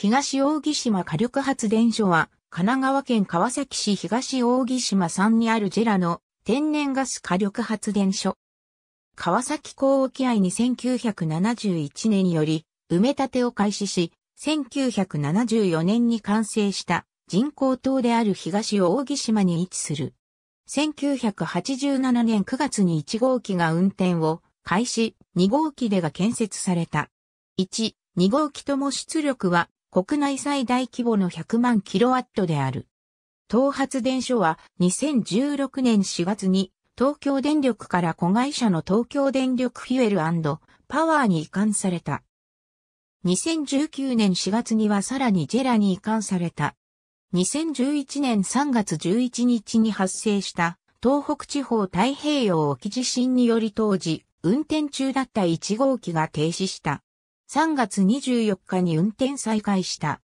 東扇島火力発電所は、神奈川県川崎市東扇島産にあるジェラの天然ガス火力発電所。川崎港沖合に1971年より埋め立てを開始し、1974年に完成した人工島である東扇島に位置する。1987年9月に1号機が運転を開始、2号機でが建設された。1、2号機とも出力は国内最大規模の100万キロワットである。東発電所は2016年4月に東京電力から子会社の東京電力フュエルパワーに移管された。2019年4月にはさらにジェラに移管された。2011年3月11日に発生した東北地方太平洋沖地震により当時運転中だった1号機が停止した。3月24日に運転再開した。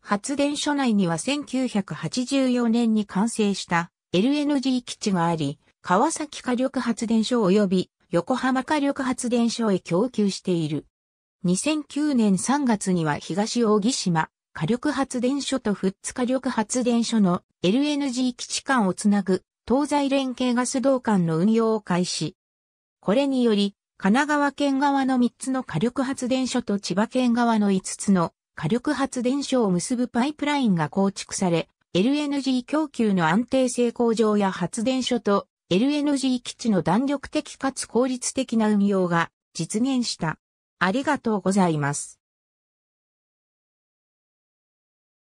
発電所内には1984年に完成した LNG 基地があり、川崎火力発電所及び横浜火力発電所へ供給している。2009年3月には東扇島火力発電所と富津火力発電所の LNG 基地間をつなぐ東西連携ガス道間の運用を開始。これにより、神奈川県側の3つの火力発電所と千葉県側の5つの火力発電所を結ぶパイプラインが構築され、LNG 供給の安定性向上や発電所と LNG 基地の弾力的かつ効率的な運用が実現した。ありがとうございます。